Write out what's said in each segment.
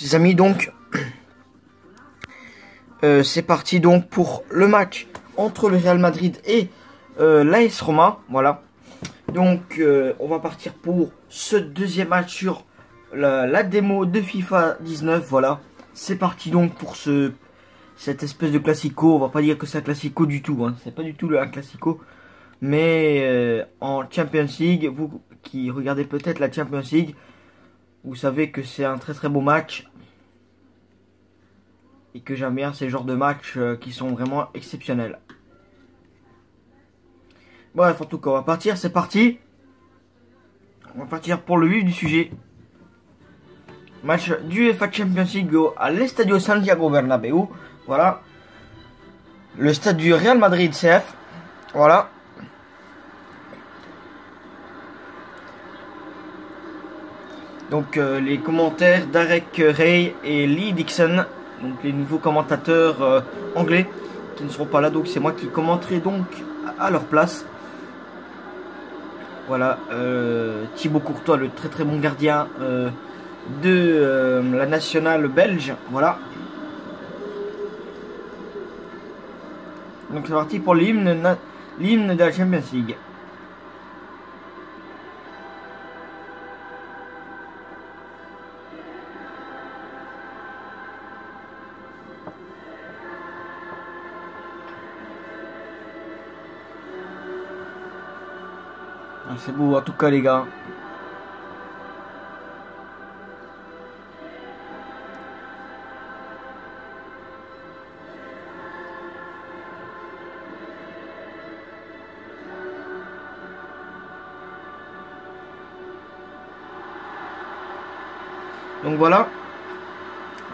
Les amis, donc, euh, c'est parti donc pour le match entre le Real Madrid et euh, l'AS Roma. Voilà. Donc, euh, on va partir pour ce deuxième match sur la, démo de FIFA 19. Voilà. C'est parti donc pour ce cette espèce de classico. On va pas dire que c'est un classico du tout. Hein. C'est pas du tout un classico. Mais euh, en Champions League, vous qui regardez peut-être la Champions League, vous savez que c'est un très très beau match et que j'aime bien ces genres de matchs euh, qui sont vraiment exceptionnels. Bref, en tout cas, on va partir, c'est parti. On va partir pour le vif du sujet. Match du UEFA Champions League à l'Estadio Santiago Bernabéu. Voilà. Le stade du Real Madrid CF. Voilà. Donc euh, les commentaires d'Arek Ray et Lee Dixon, donc les nouveaux commentateurs euh, anglais qui ne seront pas là, donc c'est moi qui commenterai donc à leur place. Voilà, euh, Thibaut Courtois, le très très bon gardien de euh, la nationale belge. Voilà. Donc c'est parti pour l'hymne l'hymne de la Champions League. Ah, c'est beau en tout cas les gars. Donc voilà,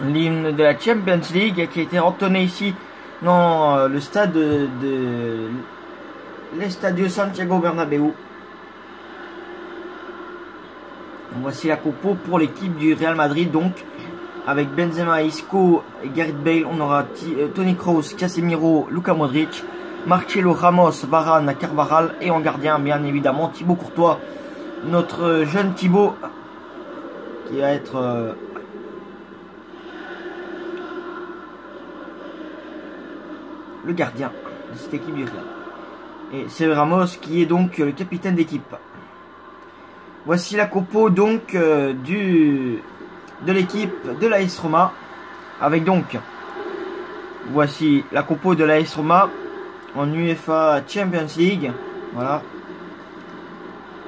l'hymne de la Champions League qui a été entonné ici dans euh, le stade de, l'Estadio Santiago Bernabéu. Voici la compo pour l'équipe du Real Madrid donc. Avec Benzema, Isco, Gareth Bale, on aura euh, Toni Kroos, Casemiro, Luka Modric, Marcelo Ramos, Varane, Carvaral et en gardien bien évidemment Thibaut Courtois, notre jeune Thibaut qui va être euh, le gardien de cette équipe du Real. Et c'est Ramos qui est donc euh, le capitaine d'équipe. Voici la compo donc euh, du de l'équipe de l'AS Roma avec donc voici la compo de l'AS Roma en UEFA Champions League. Voilà.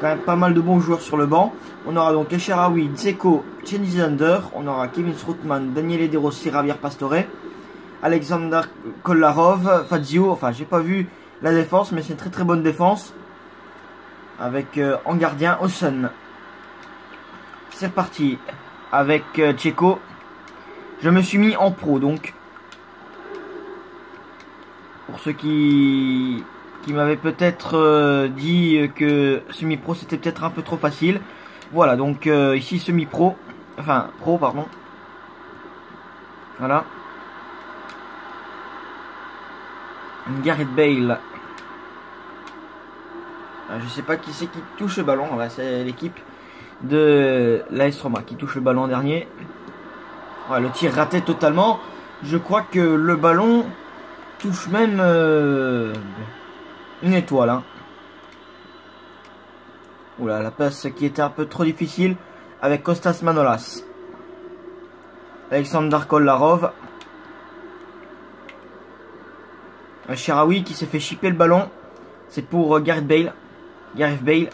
Quand même pas mal de bons joueurs sur le banc. On aura donc Echaraoui, Dzeko, Chenny Zander. On aura Kevin Strootman, Daniele De Rossi, Javier Pastore, Alexander Kolarov, Fazio. Enfin, j'ai pas vu la défense, mais c'est une très très bonne défense. Avec euh, en gardien Osun. C'est reparti avec euh. Je me suis mis en pro donc. Pour ceux qui qui m'avaient peut-être euh, dit que semi-pro c'était peut-être un peu trop facile. Voilà donc euh, ici semi-pro, enfin pro pardon. Voilà. Gareth Bale. Ah, Je sais pas qui c'est qui touche le ballon. C'est l'équipe de l'AS Roma qui touche le ballon dernier. Le tir raté totalement. Je crois que le ballon touche même euh, une étoile. Hein. Oula, la passe qui était un peu trop difficile avec Kostas Manolas. Alexander Kolarov. Un Sharawi qui s'est fait chipper le ballon. C'est pour euh, Gareth Bale. Gareth Bale.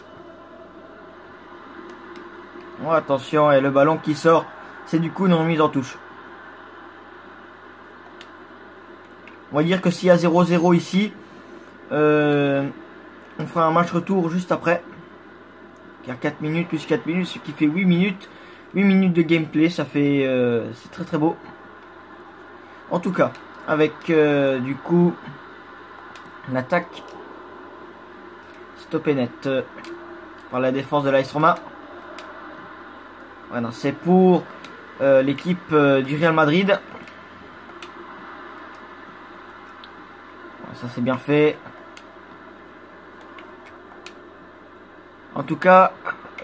Oh, attention, et le ballon qui sort, c'est du coup une remise en touche. On va dire que s'il y a 0-0 ici, euh, on fera un match retour juste après. Car 4 minutes plus 4 minutes, ce qui fait 8 minutes. 8 minutes de gameplay, ça fait... euh, c'est très très beau. En tout cas, avec euh, du coup l'attaque stoppée net par la défense de l'AS Roma. C'est pour l'équipe du Real Madrid. Ça c'est bien fait. En tout cas,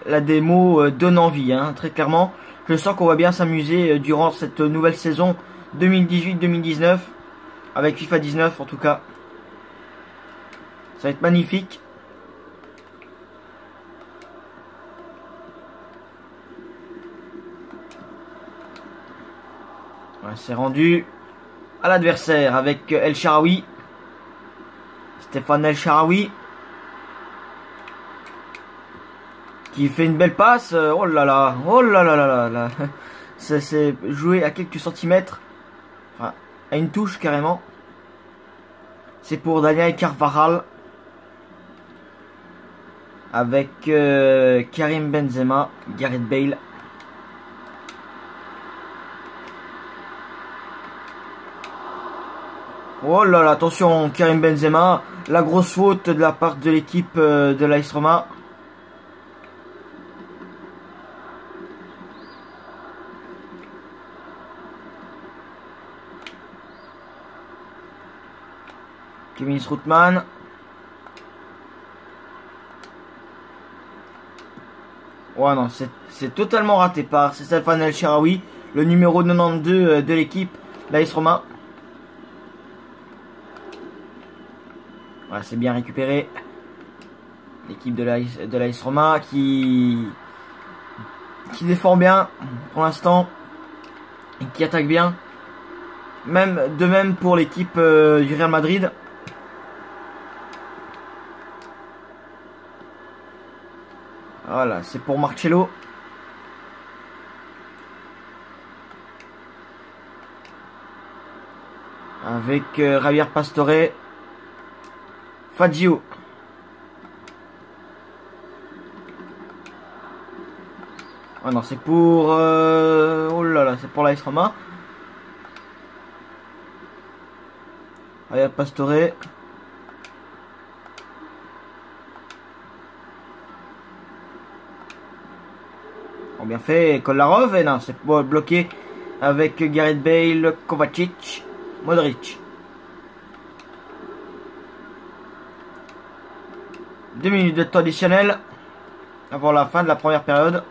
la démo euh, donne envie, hein, très clairement. Je sens qu'on va bien s'amuser durant cette nouvelle saison 2018-2019 avec FIFA 19 en tout cas. Ça va être magnifique. c'est rendu à l'adversaire avec El Sharawi. Stéphane El Sharawi. Fait une belle passe. Oh là là. Oh là là là là là. C'est joué à quelques centimètres. Enfin, à une touche carrément. C'est pour Daniel Carvajal. Avec euh, Karim Benzema, Gareth Bale. Oh là là, attention, Karim Benzema. La grosse faute de la part de l'équipe euh, de l'AS Roma. Kevin Stroutman. Ouais, non, c'est totalement raté par Stéphane El Sharawi, le numéro 92 euh, de l'équipe, l'AS Roma. Voilà, c'est bien récupéré. L'équipe de l'AS Roma qui qui défend bien pour l'instant et qui attaque bien. Même de même pour l'équipe euh, du Real Madrid. Voilà, c'est pour Marcello. Avec euh, Javier Pastore. Fazio. Ah non, c'est pour... Euh, oh là là, c'est pour l'AS Roma. Javier Pastore. Bien fait, Kolarov, et non, c'est bloqué avec Gareth Bale, Kovacic, Modric. Deux minutes de temps additionnel avant la fin de la première période.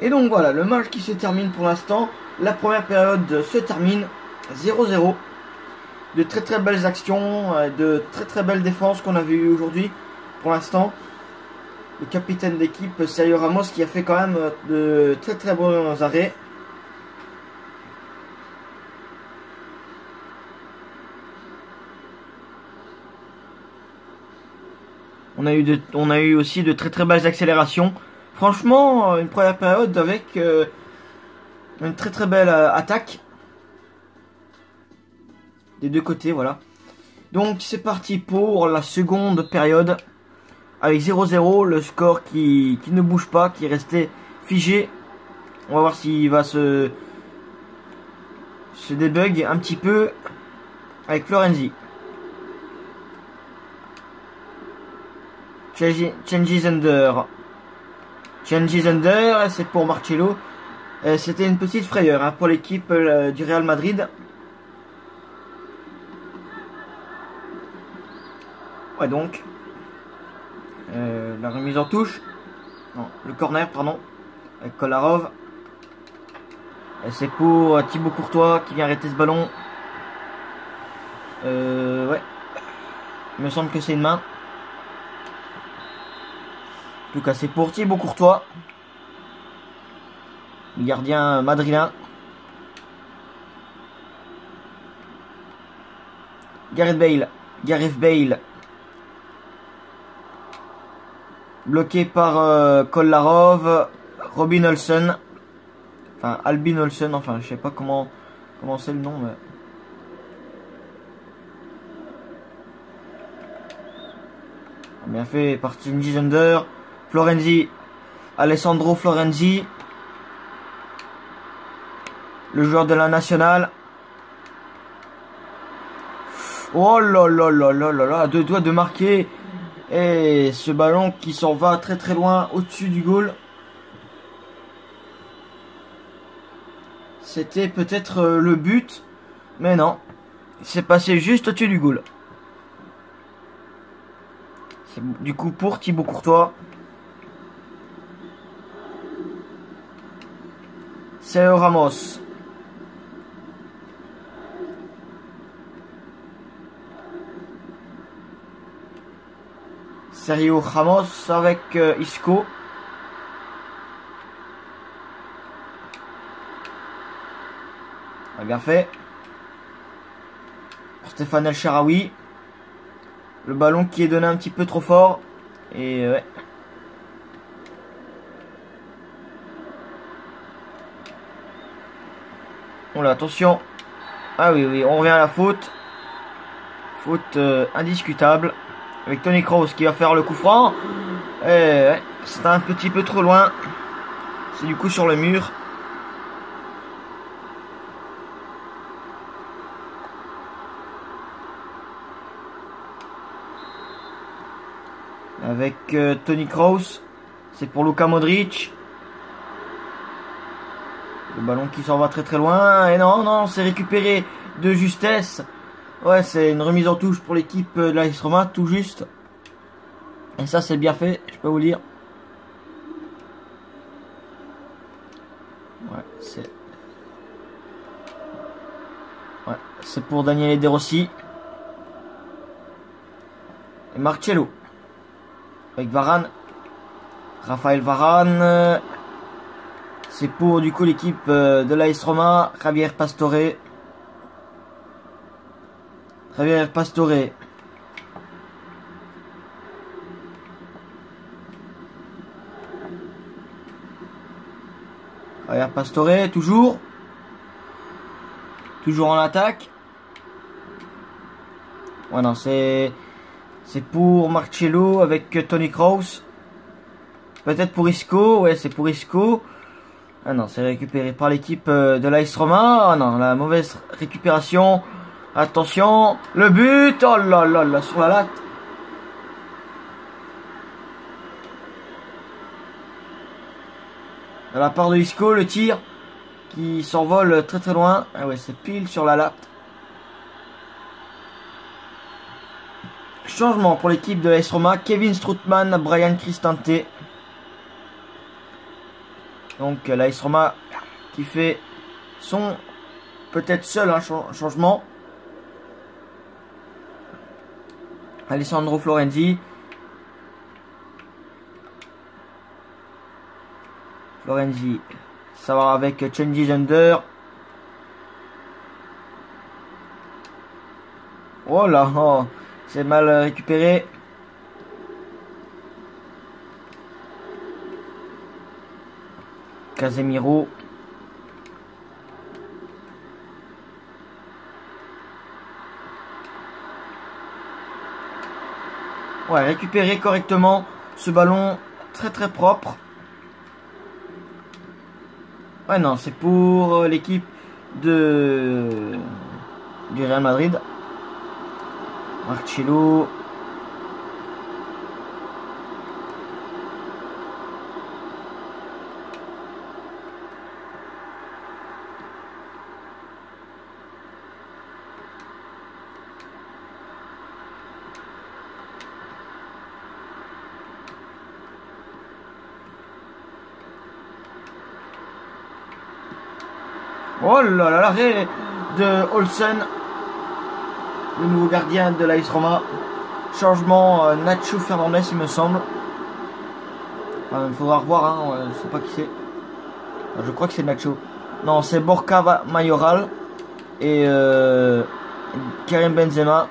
Et donc voilà, le match qui se termine pour l'instant. La première période se termine 0-0 de très très belles actions, euh, de très très belles défenses qu'on a vues aujourd'hui pour l'instant. Le capitaine d'équipe Sergio Ramos qui a fait quand même euh, de très très bons arrêts. On a, eu aussi de très très belles accélérations. Franchement, une première période avec euh, une très très belle attaque des deux côtés, voilà. Donc c'est parti pour la seconde période avec 0-0, le score qui, ne bouge pas, qui est resté figé. On va voir s'il va se, se débug un petit peu avec Florenzi. Changes under. Changes under, c'est pour Marcello. Euh, c'était une petite frayeur hein, pour l'équipe euh, du Real Madrid. Donc. Euh, la remise en touche. Non, le corner, pardon. Avec Kolarov. C'est pour euh, Thibaut Courtois qui vient arrêter ce ballon. Euh, ouais. Il me semble que c'est une main. En tout cas, c'est pour Thibaut Courtois. Le gardien madrilène. Gareth Bale. Gareth Bale bloqué par euh, Robin Olsen, enfin Albin Olsen, enfin je sais pas comment comment c'est le nom mais bien fait par Tingy Under, Florenzi, Alessandro Florenzi, le joueur de la nationale. Oh là là là là là là, deux doigts de marquer. Et ce ballon qui s'en va très très loin au-dessus du goal. C'était peut-être euh, le but, mais non. C'est passé juste au-dessus du goal. C'est du coup pour Thibaut Courtois. C'est Ramos. Sergio Ramos avec euh, Isco. Ah, bien fait. Stéphane El Sharawi. Le ballon qui est donné un petit peu trop fort. Et ouais. Oula, attention. Ah oui, oui, on revient à la faute. Faute euh, indiscutable. Avec Tony Kroos qui va faire le coup franc. Ouais, c'est un petit peu trop loin. C'est du coup sur le mur. Avec euh, Tony Kroos. C'est pour Luka Modric. Le ballon qui s'en va très très loin. Et non, non, c'est récupéré de justesse. Ouais, c'est une remise en touche pour l'équipe de la Roma, tout juste. Et ça, c'est bien fait, je peux vous dire. Ouais, c'est... Ouais, c'est pour Daniel De Rossi. Et Marcello. Avec Varane. Raphaël Varane. C'est pour du coup l'équipe euh, de l'AS Roma, Javier Pastore. Javier Pastore. Javier Pastore, toujours. Toujours en attaque. Ouais, non, c'est. C'est pour Marcello avec Tony Kroos. Peut-être pour Isco. Ouais, c'est pour Isco. Ah non, c'est récupéré par l'équipe euh, de l'AS Roma. Ah non, la mauvaise récupération. Attention, le but. Oh là là là, sur la latte. De la part de Isco, le tir qui s'envole très très loin. Ah ouais, c'est pile sur la latte. Changement pour l'équipe de l'AS Roma. Kevin Stroutman, Brian Cristante. Donc l'AS Roma qui fait son peut-être seul un changement. Alessandro Florenzi. Florenzi, ça va avec Changes Under. Oh là, oh, c'est mal récupéré. Casemiro. Ouais, récupérer correctement ce ballon très très propre. Ouais, non, c'est pour euh, l'équipe de du Real Madrid. Marcello. Oh là là, l'arrêt de Olsen, le nouveau gardien de l'AS Roma. Changement euh, Nacho Fernandez, il me semble. Il faudra revoir, hein, je sais pas qui c'est. Je crois que c'est Nacho. Non, c'est Borca Mayoral et euh, Karim Benzema.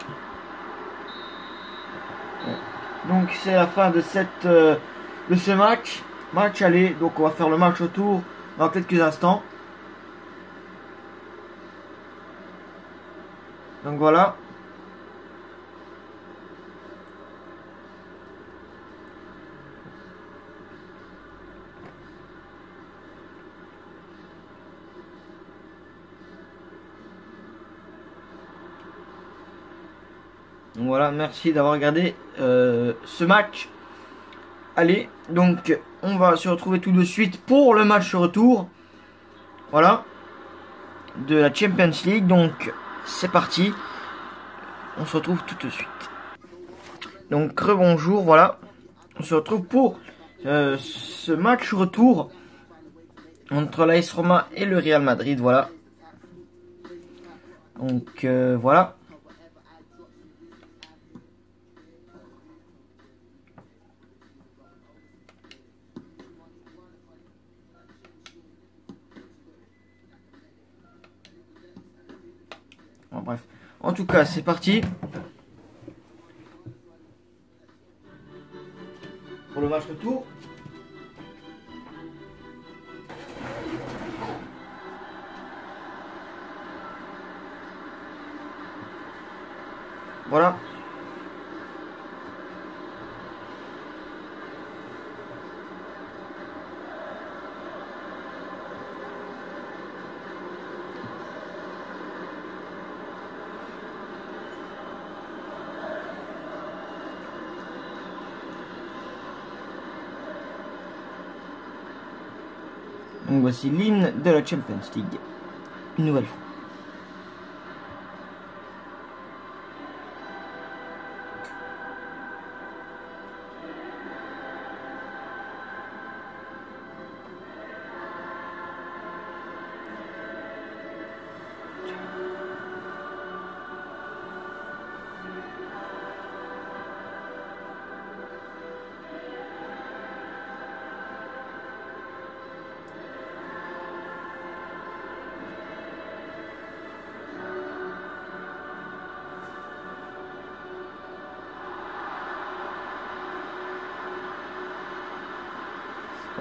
Donc c'est la fin de cette euh, de ce match. Match aller. Donc on va faire le match autour dans quelques instants. Voilà. Voilà, merci d'avoir regardé euh, ce match. Allez, donc on va se retrouver tout de suite pour le match retour. Voilà. De la Champions League. Donc c'est parti. On se retrouve tout de suite. Donc rebonjour, voilà. On se retrouve pour euh, ce match retour entre l'AS Roma et le Real Madrid, voilà. Donc euh, voilà. Tout cas, c'est parti. Pour le match retour. Voilà. Voici l'hymne de la Champions League. Une nouvelle fois.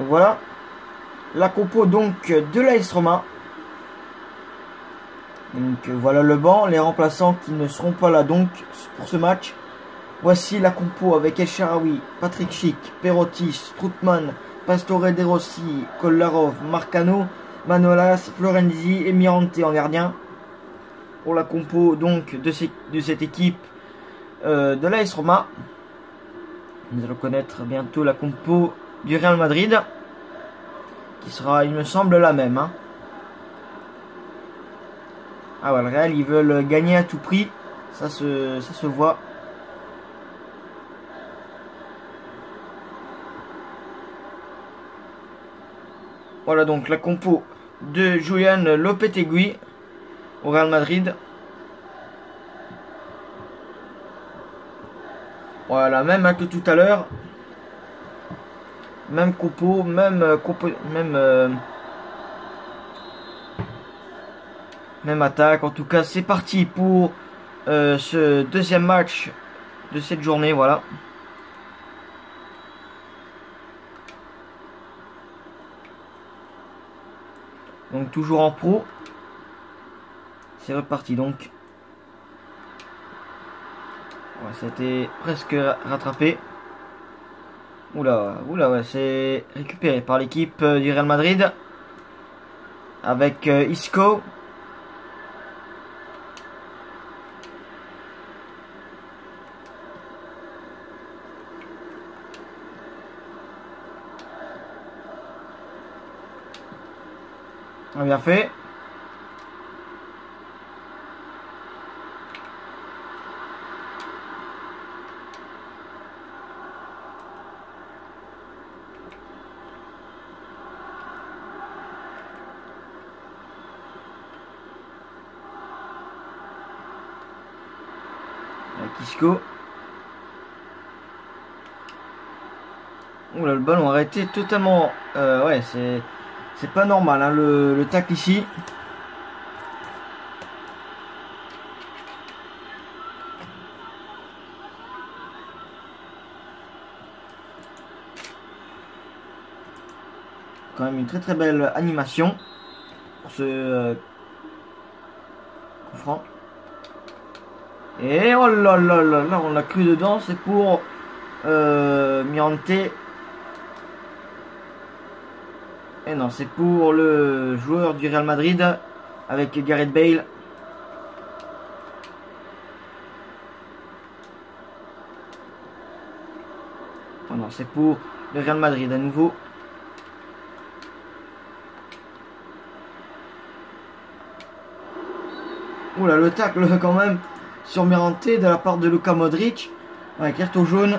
Voilà la compo donc de l'AS Roma. Donc voilà le banc, les remplaçants qui ne seront pas là donc pour ce match. Voici la compo avec El Patrick Schick, Perotti, Stroutman, Pastore De Rossi, Kollarov, Marcano, Manolas, Florenzi et Mirante en gardien. Pour la compo donc de, de cette équipe euh, de l'AS Roma. Nous allons connaître bientôt la compo du Real Madrid. Qui sera, il me semble, la même. Hein. Ah voilà, le Real, ils veulent gagner à tout prix. Ça se, ça se voit. Voilà donc la compo de Julian Lopetegui au Real Madrid. Voilà, même que tout à l'heure. Même compo, même euh, même euh, même attaque. En tout cas, c'est parti pour euh, ce deuxième match de cette journée. Voilà. Donc toujours en pro. C'est reparti donc. Ouais, C'était presque rattrapé. Oula, oula, c'est récupéré par l'équipe euh, du Real Madrid. Avec euh, Isco. Bien fait. Kisco. Oula, le ballon arrêté totalement. Euh, ouais, c'est c'est pas normal hein, le, le tacle ici. Quand même une très très belle animation pour ce euh, coup franc. Et oh là là là là, on l'a cru dedans, c'est pour euh, Mirante. Et non, c'est pour le joueur du Real Madrid avec Gareth Bale. Oh non, c'est pour le Real Madrid à nouveau. Oula, le tacle quand même sur Mirante de la part de Luka Modric. Ouais, carton jaune.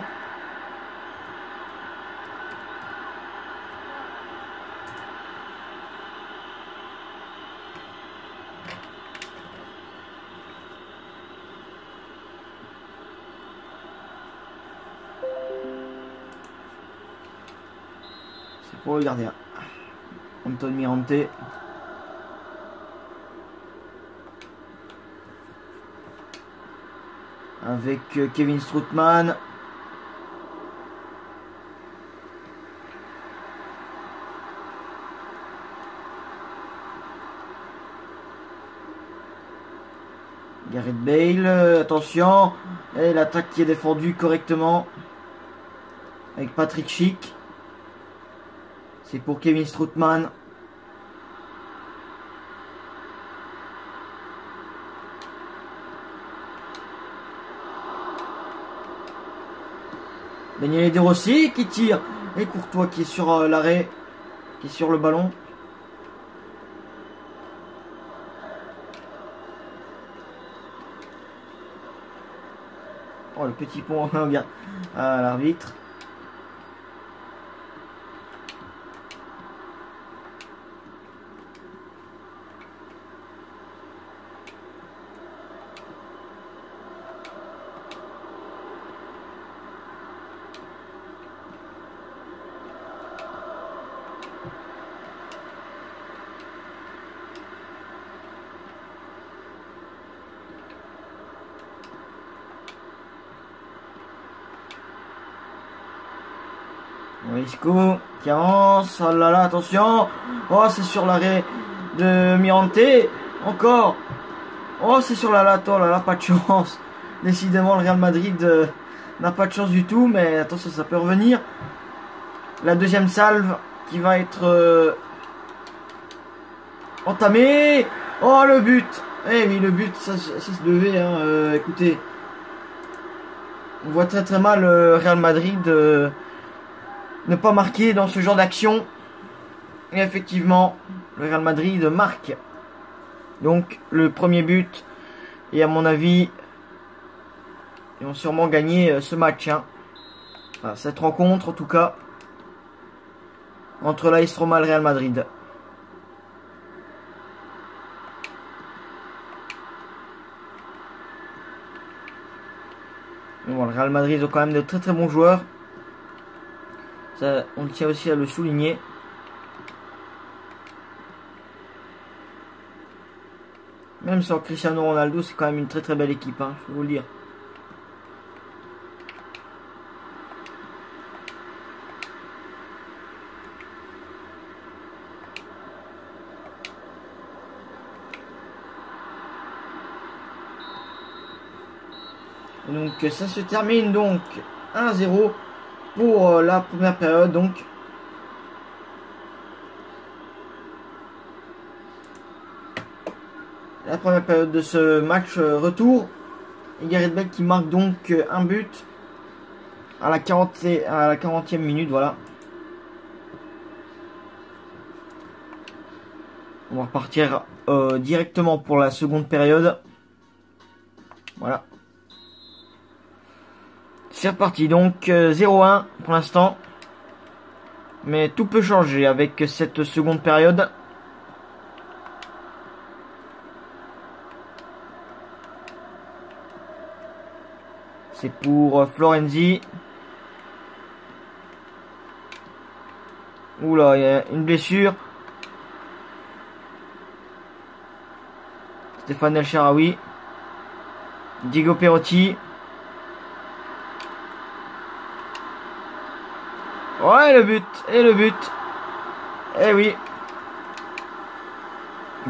C'est pour le gardien. Anton Mirante. Avec euh, Kevin Strootman. Gareth Bale, euh, attention, l'attaque qui est défendue correctement avec Patrick Schick. C'est pour Kevin Strootman. Daniel De Rossi qui tire. Et Courtois qui est sur euh, l'arrêt. Qui est sur le ballon. Oh le petit pont. À l'arbitre. Qui avance. Oh là là, attention. Oh, c'est sur l'arrêt de Mirante. Encore. Oh, c'est sur la latte. Oh là là, pas de chance. Décidément, le Real Madrid euh, n'a pas de chance du tout. Mais attention, ça peut revenir. La deuxième salve qui va être euh, entamée. Oh, le but. Eh oui, le but, ça, se devait. Hein. Euh, écoutez, on voit très très mal le Real Madrid pas marquer dans ce genre d'action. Et effectivement, le Real Madrid marque. Donc le premier but. Et à mon avis, ils vont sûrement gagner euh, ce match. Hein. cette rencontre en tout cas. Entre l'AS Roma et le Real Madrid. Le Real Madrid ont quand même de très très bons joueurs on tient aussi à le souligner. Même sans Cristiano Ronaldo, c'est quand même une très très belle équipe, hein, je vais vous le dire. donc ça se termine donc 1-0 pour euh, la première période donc. La première période de ce match euh, retour. Et Gareth Bale qui marque donc euh, un but à la 40 à la 40e minute voilà. On va repartir directement pour la seconde période. Voilà c'est reparti, donc 0-1 euh, pour l'instant. Mais tout peut changer avec cette seconde période. C'est pour euh, Florenzi. Oula, il y a une blessure. Stéphane El Sharawi. Diego Perotti. Ouais, le but. Et le but. Eh oui.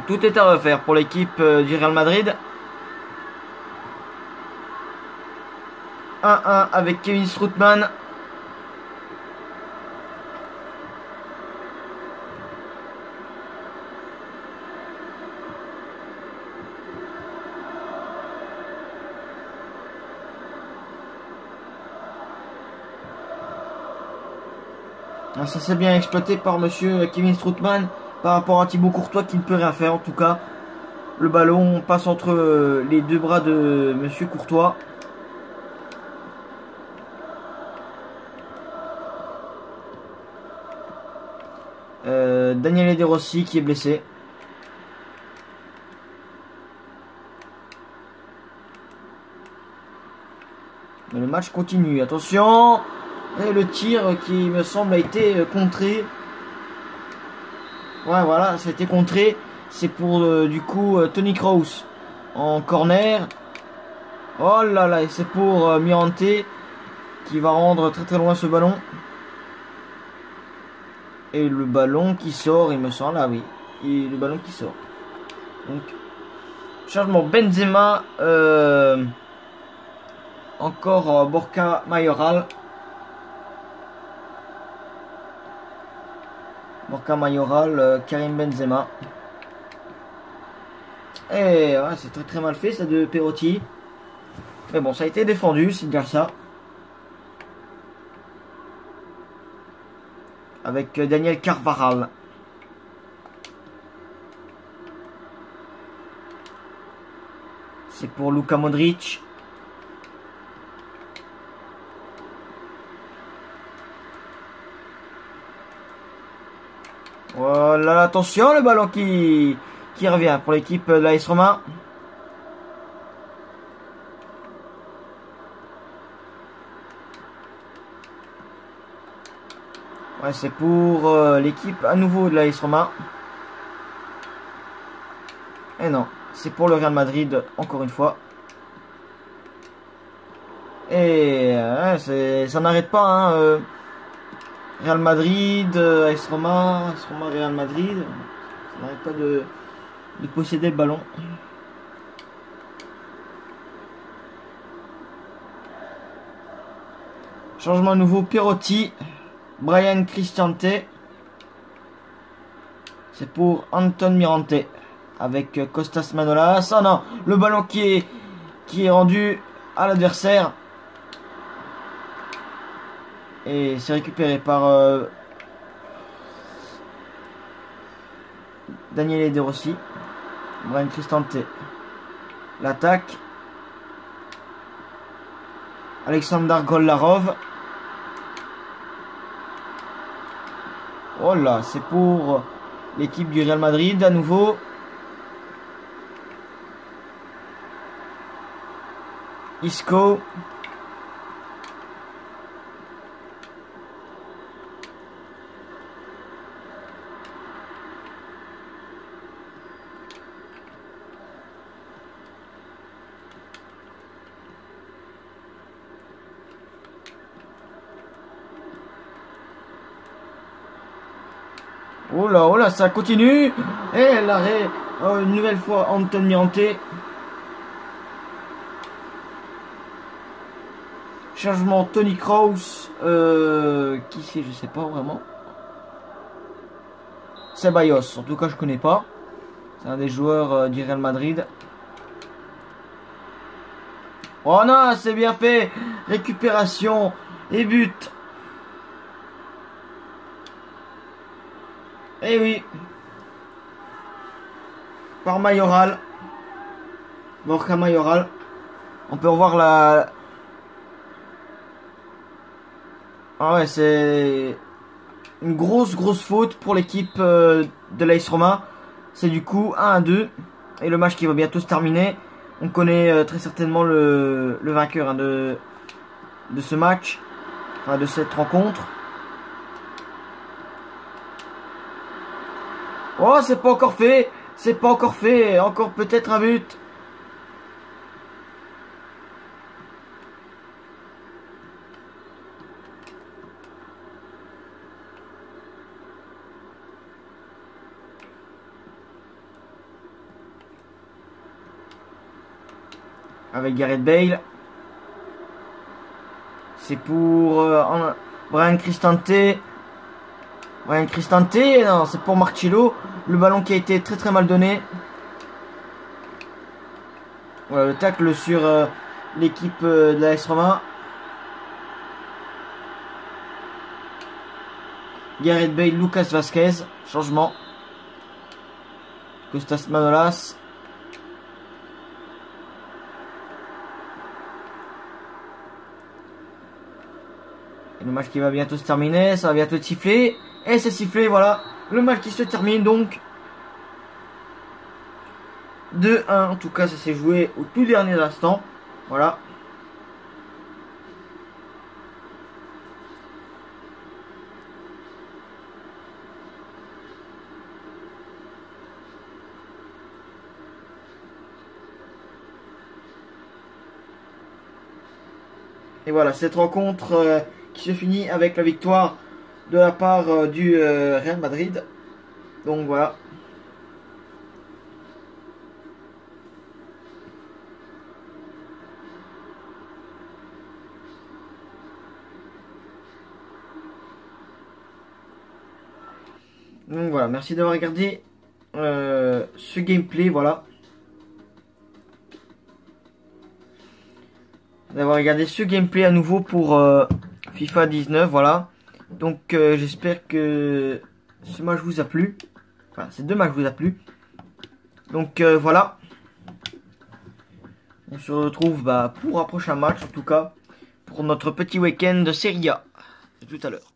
Tout est à refaire pour l'équipe euh, du Real Madrid. 1-1 avec Kevin Strootman. Ça s'est bien exploité par monsieur Kevin Stroutman par rapport à Thibaut Courtois qui ne peut rien faire en tout cas. Le ballon passe entre euh, les deux bras de monsieur Courtois. Euh, Daniel De Rossi qui est blessé. Le match continue. Attention Et le tir qui me semble a été euh, contré. Ouais voilà, ça a été contré. C'est pour euh, du coup euh, Tony Kroos en corner. Oh là là, et c'est pour Mirante qui va rendre très très loin ce ballon. Et le ballon qui sort, il me semble, ah oui. Et le ballon qui sort. Donc, changement Benzema. Encore Borca Mayoral. Borca Mayoral, euh, Karim Benzema. Et ouais, c'est très très mal fait ça de Perotti. Mais bon, ça a été défendu, c'est ça. avec euh, Daniel Carvaral. C'est pour Luka Modric. Voilà, attention, le ballon qui, qui revient pour l'équipe de l'AS Roma. Ouais, c'est pour euh, l'équipe à nouveau de la Roma. Et non, c'est pour le Real Madrid, encore une fois. Et ça n'arrête pas. Hein, euh, Real Madrid, AS Roma, Roma, Real Madrid. Ça n'arrête pas de, de posséder le ballon. Changement nouveau, Pirotti. Brian Cristiante. C'est pour Anton Mirante. Avec euh, Costas Manolas. Oh non, le ballon qui est, qui est rendu à l'adversaire. Et c'est récupéré par euh, Daniele De Rossi. Brian Cristante. L'attaque. Alexander Gollarov. Oh là, c'est pour l'équipe du Real Madrid à nouveau. Isco. Oh là, oh là, ça continue. Et l'arrêt, oh, une nouvelle fois, Anton Mirante. Changement Tony Kroos. Euh, qui c'est, je sais pas vraiment. Ceballos, en tout cas je connais pas. C'est un des joueurs euh, du Real Madrid. Oh non, c'est bien fait. Récupération et but. Eh oui. Par Mayoral. Borca Mayoral. On peut revoir la... Ah ouais, c'est une grosse grosse faute pour l'équipe euh, de l'Ace Roma. C'est du coup 1 à 2. Et le match qui va bientôt se terminer. On connaît euh, très certainement le, le vainqueur hein, de, de ce match. Enfin de cette rencontre. Oh, c'est pas encore fait. C'est pas encore fait. Encore peut-être un but. Avec Gareth Bale. C'est pour euh, Brian Cristante. Brian Cristante, non, c'est pour Marcello. Le ballon qui a été très très mal donné. Voilà le tacle sur euh, l'équipe euh, de la S Roma. Gareth Bale, Lucas Vasquez, changement. Costas Manolas. Et le match qui va bientôt se terminer, ça va bientôt siffler. Et c'est sifflé, voilà. Le match qui se termine donc. 2-1, en tout cas ça s'est joué au tout dernier instant. Voilà. Et voilà, cette rencontre euh, qui se finit avec la victoire de la part euh, du euh, Real Madrid. Donc voilà. Donc voilà, merci d'avoir regardé ce gameplay, voilà. d'avoir regardé ce gameplay à nouveau pour euh, FIFA 19, voilà. Donc euh, j'espère que ce match vous a plu. Enfin, ces deux matchs vous a plu. Donc euh, voilà. On se retrouve bah, pour un prochain match en tout cas. Pour notre petit week-end de Serie A. tout à l'heure.